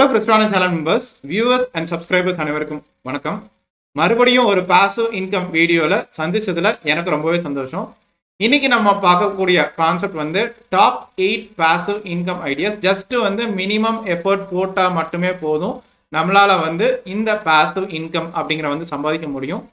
Hello கிறிஸ்டான channel members viewers and subscribers அனைவருக்கும் வணக்கம். மறுபடியும் ஒரு பாசிவ் இன்கம் வீடியோவில் சந்தித்ததில் எனக்கு ரொம்பவே சந்தோஷம். இன்னைக்கு நம்ம பார்க்கக்கூடிய கான்செப்ட் வந்து top eight passive income ideas just வந்து மினிமம் எஃபர்ட் போட்டால் மட்டுமே போதும். நம்மளால வந்து இந்த பாசிவ் இன்கம் அப்படிங்கிற வந்து சம்பாதிக்க முடியும்.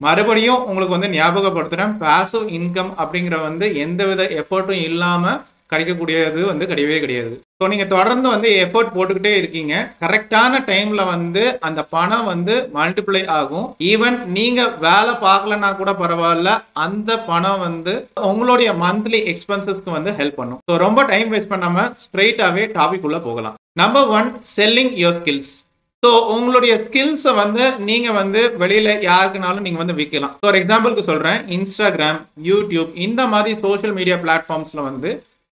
மறுபடியும் உங்களுக்கு வந்து ஞாபகப்படுத்துகிறேன் பாசிவ் இன்கம் அப்படிங்கிற வந்து எந்தவித எஃபர்ட்டும் இல்லாமல் கிடைக்கக்கூடியது வந்து கிடையவே கிடையாது. ஸோ நீங்கள் தொடர்ந்து வந்து எஃபோர்ட் போட்டுக்கிட்டே இருக்கீங்க. கரெக்டான டைமில் வந்து அந்த பணம் வந்து மல்டிப்ளை ஆகும். ஈவன் நீங்கள் வேலை பார்க்கலன்னா கூட பரவாயில்ல. அந்த பணம் வந்து உங்களுடைய மந்த்லி எக்ஸ்பென்சஸ்க்கு வந்து ஹெல்ப் பண்ணும். ஸோ ரொம்ப டைம் வேஸ்ட் பண்ணாமல் ஸ்ட்ரெயிட்டாகவே டாபிக் உள்ள போகலாம். Number one selling your skills so உங்களுடைய ஸ்கில்ஸை வந்து நீங்கள் வந்து வெளியில் யாருக்குனாலும் நீங்கள் வந்து விற்கலாம் ஃபார் எக்ஸாம்பிளுக்கு சொல்கிறேன் இன்ஸ்டாகிராம் யூடியூப் இந்த மாதிரி சோஷியல் மீடியா பிளாட்ஃபார்ம்ஸில் வந்து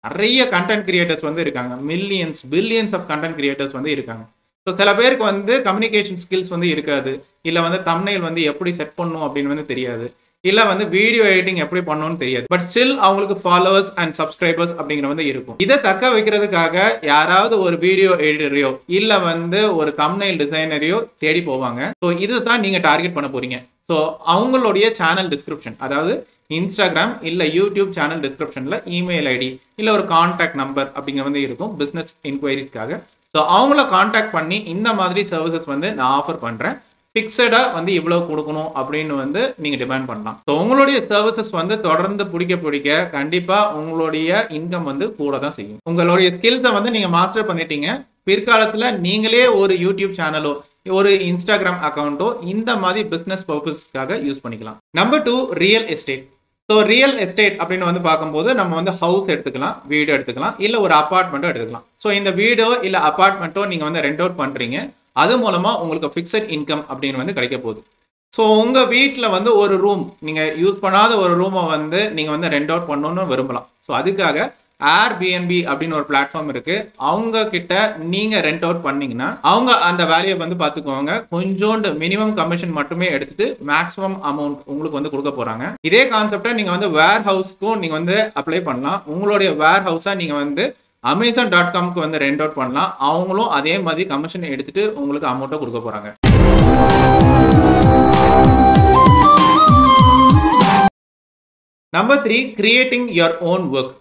நிறைய கண்டென்ட் கிரியேட்டர்ஸ் வந்து இருக்காங்க. Millions billions of content creators வந்து இருக்காங்க. ஸோ சில பேருக்கு வந்து கம்யூனிகேஷன் ஸ்கில்ஸ் வந்து இருக்காது. இல்லை வந்து தம்னைல் வந்து எப்படி செட் பண்ணும் அப்படின்னு வந்து தெரியாது. இல்லை வந்து வீடியோ எடிட்டிங் எப்படி பண்ணணும்னு தெரியாது. பட் ஸ்டில் அவங்களுக்கு ஃபாலோவர்ஸ் அண்ட் சப்ஸ்கிரைபர்ஸ் அப்படிங்கிற வந்து இருக்கும். இதை தக்க வைக்கிறதுக்காக யாராவது ஒரு வீடியோ எடிட்டரையோ இல்லை வந்து ஒரு தம்னைல் டிசைனரையோ தேடி போவாங்க. ஸோ இதை தான் நீங்கள் டார்கெட் பண்ண போறீங்க. ஸோ அவங்களுடைய சேனல் டிஸ்கிரிப்ஷன் அதாவது இன்ஸ்டாகிராம் இல்லை யூடியூப் சேனல் டிஸ்கிரிப்ஷனில் இமெயில் ஐடி இல்லை ஒரு கான்டாக்ட் நம்பர் அப்படிங்கிற வந்து இருக்கும் பிஸ்னஸ் இன்கொயரிஸ்க்காக ஸோ அவங்கள காண்டாக்ட் பண்ணி இந்த மாதிரி சர்வீசஸ் வந்து நான் ஆஃபர் பண்ணுறேன் ஃபிக்ஸடாக வந்து இவ்வளோ கொடுக்கணும் அப்படின்னு வந்து நீங்கள் டிமாண்ட் பண்ணலாம். ஸோ உங்களுடைய சர்வீசஸ் வந்து தொடர்ந்து பிடிக்க பிடிக்க கண்டிப்பாக உங்களுடைய இன்கம் வந்து கூட தான் செய்யும். உங்களுடைய ஸ்கில்ஸை வந்து நீங்கள் மாஸ்டர் பண்ணிட்டீங்க. பிற்காலத்தில் நீங்களே ஒரு யூடியூப் சேனலோ ஒரு இன்ஸ்டாகிராம் அக்கௌண்ட்டோ இந்த மாதிரி பிஸ்னஸ் பர்பஸ்க்காக யூஸ் பண்ணிக்கலாம். Number two real estate so real estate அப்படின்னு வந்து பார்க்கும்போது நம்ம வந்து ஹவுஸ் எடுத்துக்கலாம் வீடு எடுத்துக்கலாம் இல்லை ஒரு அப்பார்ட்மெண்ட்டோ எடுத்துக்கலாம். ஸோ இந்த வீடோ இல்லை அப்பார்ட்மெண்ட்டோ நீங்கள் வந்து ரெண்ட் அவுட் பண்ணுறீங்க அது மூலமாக உங்களுக்கு ஃபிக்ஸட் இன்கம் அப்படின்னு வந்து கிடைக்க போகுது. ஸோ உங்கள் வீட்டில் வந்து ஒரு ரூம் நீங்கள் யூஸ் பண்ணாத ஒரு ரூமை வந்து நீங்கள் வந்து ரெண்ட் அவுட் பண்ணணும்னு விரும்பலாம். ஸோ அதுக்காக ஏர்பிஎன்பி அப்படின்னு ஒரு பிளாட்ஃபார்ம் இருக்கு. அவங்க கிட்ட நீங்க ரெண்ட் அவுட் பண்ணீங்கன்னா அவங்க அந்த வேலையை வந்து பாத்துக்குவாங்க கொஞ்சோண்டு மினிமம் கமிஷன் மட்டுமே எடுத்துட்டு மேக்ஸிமம் அமௌண்ட் உங்களுக்கு வந்து கொடுக்க போறாங்க. இதே கான்செப்டை நீங்க வந்து வேர் ஹவுஸ்க்கும் நீங்க வந்து அப்ளை பண்ணலாம். உங்களுடைய வேர் ஹவுஸா நீங்க வந்து அமேசான் டாட் காம்க்கு வந்து ரெண்ட் அவுட் பண்ணலாம். அவங்களும் அதே மாதிரி கமிஷன் எடுத்துட்டு உங்களுக்கு அமௌண்ட்டை கொடுக்க போறாங்க. Number three creating your own work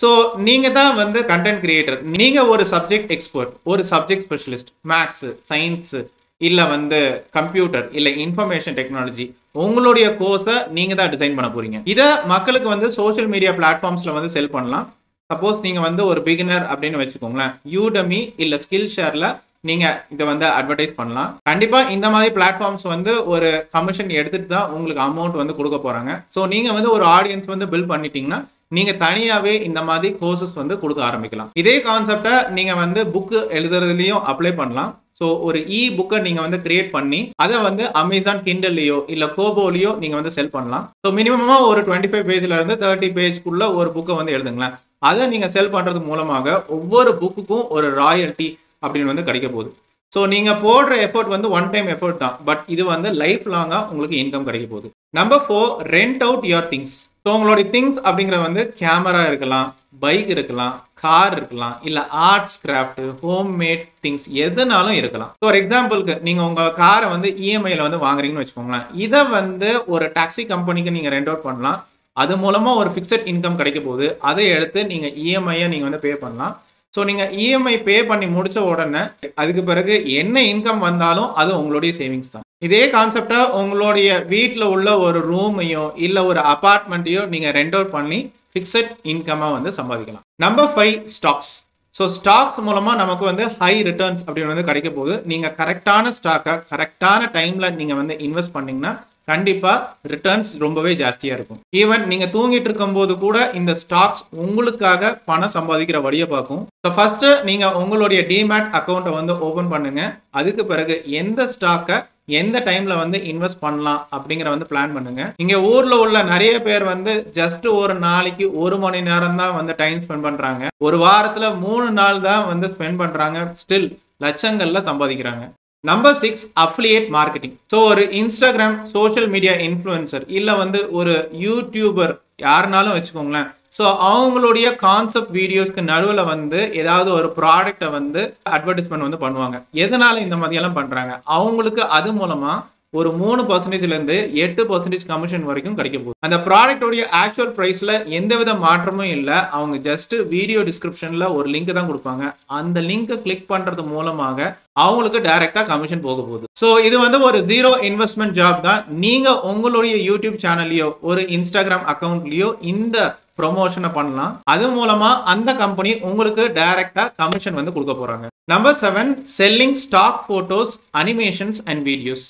so நீங்கள் தான் வந்து கண்டென்ட் கிரியேட்டர் நீங்கள் ஒரு சப்ஜெக்ட் எக்ஸ்பர்ட் ஒரு சப்ஜெக்ட் ஸ்பெஷலிஸ்ட் மேக்ஸு சயின்ஸு இல்லை வந்து கம்ப்யூட்டர் இல்லை இன்ஃபர்மேஷன் டெக்னாலஜி உங்களுடைய கோர்ஸை நீங்கள் தான் டிசைன் பண்ண போகிறீங்க இதை மக்களுக்கு வந்து சோஷியல் மீடியா பிளாட்ஃபார்ம்ஸில் வந்து செல் பண்ணலாம். சப்போஸ் நீங்கள் வந்து ஒரு பிகினர் அப்படின்னு வச்சுக்கோங்களேன். யூடமி இல்லை ஸ்கில் ஷேரில் நீங்கள் இதை வந்து அட்வர்டைஸ் பண்ணலாம். கண்டிப்பாக இந்த மாதிரி பிளாட்ஃபார்ம்ஸ் வந்து ஒரு கமிஷன் எடுத்துகிட்டு தான் உங்களுக்கு அமௌண்ட் வந்து கொடுக்க போகிறாங்க ஸோ நீங்கள் வந்து ஒரு ஆடியன்ஸ் வந்து பில்ட் பண்ணிட்டீங்கன்னா நீங்க தனியாவே இந்த மாதிரி கோர்சஸ் வந்து கொடுக்க ஆரம்பிக்கலாம். இதே கான்செப்டை நீங்க வந்து புக்கு எழுதுறதுலயும் அப்ளை பண்ணலாம். ஸோ ஒரு இ புக்கை நீங்கள் வந்து கிரியேட் பண்ணி அதை வந்து அமேசான் கிண்டல்லையோ இல்லை கோபோலையோ நீங்கள் வந்து செல் பண்ணலாம். ஸோ மினிமமாக ஒரு டுவெண்ட்டி ஃபைவ் பேஜில் இருந்து தேர்ட்டி பேஜ்க்குள்ள ஒரு புக்கை வந்து எழுதுங்களேன். அதை நீங்கள் செல் பண்ணுறது மூலமாக ஒவ்வொரு புக்குக்கும் ஒரு ராயல்ட்டி அப்படின்னு வந்து கிடைக்க போகுது. ஸோ நீங்கள் போடுற எஃபர்ட் வந்து ஒன் டைம் எஃபர்ட் தான். பட் இது வந்து லைஃப் லாங்காக உங்களுக்கு இன்கம் கிடைக்க போகுது. Number four rent out your things so உங்களுடைய திங்ஸ் அப்படிங்கிற வந்து கேமரா இருக்கலாம் பைக் இருக்கலாம் கார் இருக்கலாம் இல்லை arts craft home made things எதுனாலும் இருக்கலாம். ஃபார் எக்ஸாம்பிளுக்கு நீங்கள் உங்கள் காரை வந்து இஎம்ஐயில் வந்து வாங்குறீங்கன்னு வச்சுக்கோங்களேன். இதை வந்து ஒரு டாக்ஸி கம்பெனிக்கு நீங்கள் ரெண்ட் அவுட் பண்ணலாம். அது மூலமாக ஒரு ஃபிக்ஸட் இன்கம் கிடைக்க போகுது. அதை எடுத்து நீங்கள் இஎம்ஐயை நீங்கள் வந்து பே பண்ணலாம். ஸோ நீங்கள் இஎம்ஐ பே பண்ணி முடித்த உடனே அதுக்கு பிறகு என்ன இன்கம் வந்தாலும் அது உங்களுடைய சேவிங்ஸ் தான். இதே கான்செப்டை உங்களுடைய வீட்டில் உள்ள ஒரு ரூமையோ இல்லை ஒரு அபார்ட்மெண்ட்டையோ நீங்கள் ரெண்ட் அவுட் பண்ணி ஃபிக்ஸட் இன்கமாக வந்து சம்பாதிக்கலாம். Number five stocks so stocks மூலமாக நமக்கு வந்து ஹை ரிட்டர்ன்ஸ் அப்படின்னு வந்து கிடைக்க போகுது. நீங்கள் கரெக்டான ஸ்டாக்கை கரெக்டான டைமில் நீங்கள் வந்து இன்வெஸ்ட் பண்ணிங்கன்னா கண்டிப்பாக ரிட்டர்ன்ஸ் ரொம்பவே ஜாஸ்தியாக இருக்கும். ஈவன் நீங்கள் தூங்கிட்டு இருக்கும்போது கூட இந்த ஸ்டாக்ஸ் உங்களுக்காக பணம் சம்பாதிக்கிற வழியை பார்க்கும். ஸோ ஃபஸ்ட்டு நீங்கள் உங்களுடைய டிமேட் அக்கௌண்ட்டை வந்து ஓப்பன் பண்ணுங்கள் அதுக்கு பிறகு எந்த ஸ்டாக்கை எந்த டைம்ல வந்து இன்வெஸ்ட் பண்ணலாம் அப்படிங்கிற வந்து பிளான் பண்ணுங்க. இங்க ஊர்ல உள்ள நிறைய பேர் வந்து ஜஸ்ட் ஒரு நாளைக்கு ஒரு மணி நேரம் தான் வந்து டைம் ஸ்பெண்ட் பண்றாங்க. ஒரு வாரத்துல மூணு நாள் தான் வந்து ஸ்பெண்ட் பண்றாங்க. ஸ்டில் லட்சங்கள்ல சம்பாதிக்கிறாங்க. Number six affiliate marketing so ஒரு இன்ஸ்டாகிராம் சோஷியல் மீடியா இன்ஃப்ளூயன்சர் இல்லை வந்து ஒரு யூடியூபர் யாருனாலும் வச்சுக்கோங்களேன். ஸோ அவங்களுடைய கான்செப்ட் வீடியோஸ்க்கு நடுவில் வந்து ஏதாவது ஒரு ப்ராடக்டை வந்து அட்வர்டைஸ்மெண்ட் வந்து பண்ணுவாங்க. எதனால இந்த மாதிரியெல்லாம் பண்ணுறாங்க அவங்களுக்கு அது மூலமாக ஒரு மூணு பர்சன்டேஜ்லேருந்து எட்டு பர்சன்டேஜ் கமிஷன் வரைக்கும் கிடைக்க போகுது. அந்த ப்ராடக்டோடைய ஆக்சுவல் பிரைஸ்ல எந்தவித மாற்றமும் இல்லை. அவங்க ஜஸ்ட் வீடியோ டிஸ்கிரிப்ஷனில் ஒரு லிங்க் தான் கொடுப்பாங்க. அந்த லிங்கை கிளிக் பண்ணுறது மூலமாக அவங்களுக்கு டைரெக்டாக கமிஷன் போக போகுது. ஸோ இது வந்து ஒரு ஜீரோ இன்வெஸ்ட்மெண்ட் ஜாப் தான். நீங்கள் உங்களுடைய யூடியூப் சேனல்லையோ ஒரு இன்ஸ்டாகிராம் அக்கௌண்ட்லேயோ இந்த ப்ரொமோஷனை பண்ணலாம். அது மூலமா அந்த கம்பெனி உங்களுக்கு டைரக்டா கமிஷன் வந்து கொடுக்க போறாங்க. Number seven selling stock photos animations and videos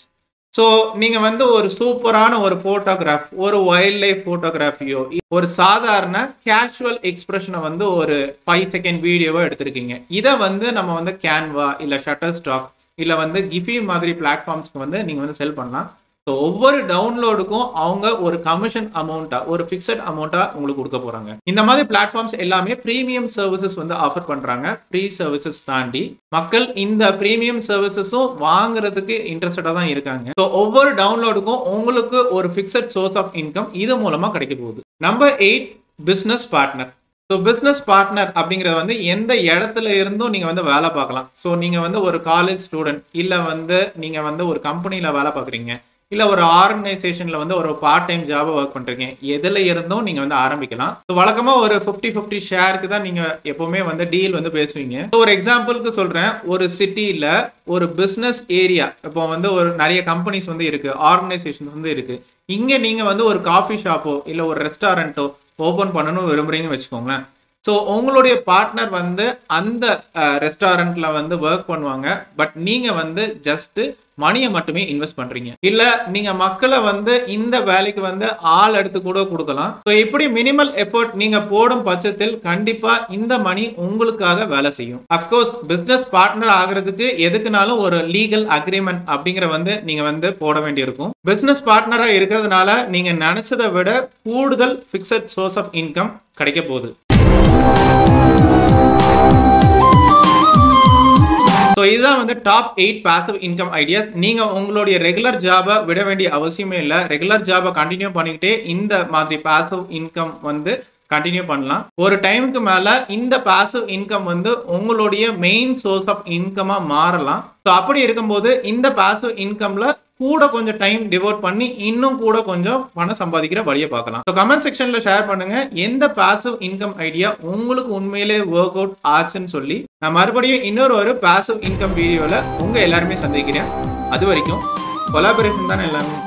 so நீங்கள் வந்து ஒரு சூப்பரான ஒரு ஃபோட்டோகிராஃப் ஒரு வைல்ட் லைஃப் ஃபோட்டோகிராஃபியோ ஒரு சாதாரண கேஷுவல் எக்ஸ்பிரஷனை வந்து ஒரு ஃபைவ் செகண்ட் வீடியோவோ எடுத்திருக்கீங்க. இதை வந்து நம்ம வந்து கேன்வா இல்லை ஷட்டர் ஸ்டாக் இல்லை வந்து கிஃபி மாதிரி பிளாட்ஃபார்ம்ஸ்க்கு வந்து நீங்கள் வந்து செல் பண்ணலாம். ஸோ ஒவ்வொரு டவுன்லோடுக்கும் அவங்க ஒரு கமிஷன் அமௌண்ட்டா ஒரு ஃபிக்ஸட் அமௌண்ட்டா உங்களுக்கு கொடுக்க போறாங்க. இந்த மாதிரி பிளாட்ஃபார்ம்ஸ் எல்லாமே ப்ரீமியம் சர்வீசஸ் வந்து ஆஃபர் பண்றாங்க. ஃப்ரீ சர்வீசஸ் தாண்டி மக்கள் இந்த ப்ரீமியம் சர்வீசஸும் வாங்குறதுக்கு இன்ட்ரெஸ்டடா தான் இருக்காங்க. ஸோ ஒவ்வொரு டவுன்லோடுக்கும் உங்களுக்கு ஒரு ஃபிக்ஸட் சோர்ஸ் ஆஃப் இன்கம் இது மூலமா கிடைக்க போகுது. Number eight business partner so business partner அப்படிங்கிறது வந்து எந்த இடத்துல இருந்தும் நீங்கள் வந்து வேலை பார்க்கலாம். ஸோ நீங்கள் வந்து ஒரு காலேஜ் ஸ்டூடெண்ட் இல்லை வந்து நீங்கள் வந்து ஒரு கம்பெனியில் வேலை பார்க்குறீங்க. இல்லை ஒரு ஆர்கனைசேஷனில் வந்து ஒரு பார்ட் டைம் ஜாபை ஒர்க் பண்ணுறீங்க எதில் இருந்தும் நீங்கள் வந்து ஆரம்பிக்கலாம். ஸோ வழக்கமாக ஒரு ஃபிஃப்டி ஃபிஃப்டி ஷேருக்கு தான் நீங்கள் எப்போவுமே வந்து டீல் வந்து பேசுவீங்க. ஸோ ஒரு எக்ஸாம்பிளுக்கு சொல்கிறேன் ஒரு சிட்டியில் ஒரு பிஸ்னஸ் ஏரியா இப்போ வந்து ஒரு நிறைய கம்பெனிஸ் வந்து இருக்குது ஆர்கனைசேஷன்ஸ் வந்து இருக்குது இங்கே நீங்கள் வந்து ஒரு காஃபி ஷாப்போ இல்லை ஒரு ரெஸ்டாரண்ட்டோ ஓப்பன் பண்ணணும்னு விரும்புறீங்கன்னு வச்சுக்கோங்களேன். ஸோ உங்களுடைய பார்ட்னர் வந்து அந்த ரெஸ்டாரண்ட்ல வந்து ஒர்க் பண்ணுவாங்க. பட் நீங்க வந்து ஜஸ்ட் மணியை மட்டுமே இன்வெஸ்ட் பண்றீங்க. இல்ல நீங்க மக்களை வந்து இந்த வேலைக்கு வந்து ஆள் எடுத்து கூட கொடுக்கலாம். ஸோ இப்படி மினிமல் எஃபர்ட் நீங்க போடும் பட்சத்தில் கண்டிப்பா இந்த மணி உங்களுக்காக வேலை செய்யும். அப்கோர்ஸ் பிசினஸ் பார்ட்னர் ஆகிறதுக்கு எதுக்குனாலும் ஒரு லீகல் அக்ரிமெண்ட் அப்படிங்கிற வந்து நீங்க வந்து போட வேண்டியிருக்கும். பிசினஸ் பார்ட்னரா இருக்கிறதுனால நீங்க நினைச்சதை விட கூடுதல் பிக்சட் சோர்ஸ் ஆஃப் இன்கம் கிடைக்க போகுது. ஸோ இதுதான் வந்து top eight passive income ideas நீங்க உங்களுடைய ரெகுலர் ஜாபை விட வேண்டிய அவசியமே இல்லை. ரெகுலர் ஜாபை கண்டினியூ பண்ணிக்கிட்டே இந்த மாதிரி பாசிவ் இன்கம் வந்து கண்டினியூ பண்ணலாம். ஒரு டைமுக்கு மேல இந்த பாசிவ் இன்கம் வந்து உங்களுடைய மெயின் சோர்ஸ் ஆஃப் இன்கமா மாறலாம். ஸோ அப்படி இருக்கும்போது இந்த பாசிவ் இன்கம்ல கூட கொஞ்சம் டைம் டிவோட் பண்ணி இன்னும் கூட கொஞ்சம் பணம் சம்பாதிக்கிற வழியை பார்க்கலாம். ஸோ கமெண்ட் செக்ஷன்ல ஷேர் பண்ணுங்க. எந்த பாசிவ் இன்கம் ஐடியா உங்களுக்கு உண்மையிலே ஒர்க் அவுட் ஆச்சுன்னு சொல்லி நான் மறுபடியும் இன்னொரு ஒரு பாசிவ் இன்கம் வீடியோவில் உங்க எல்லாருமே சந்திக்கிறேன். அது வரைக்கும் கொலாபரேஷன் தானே எல்லாமே?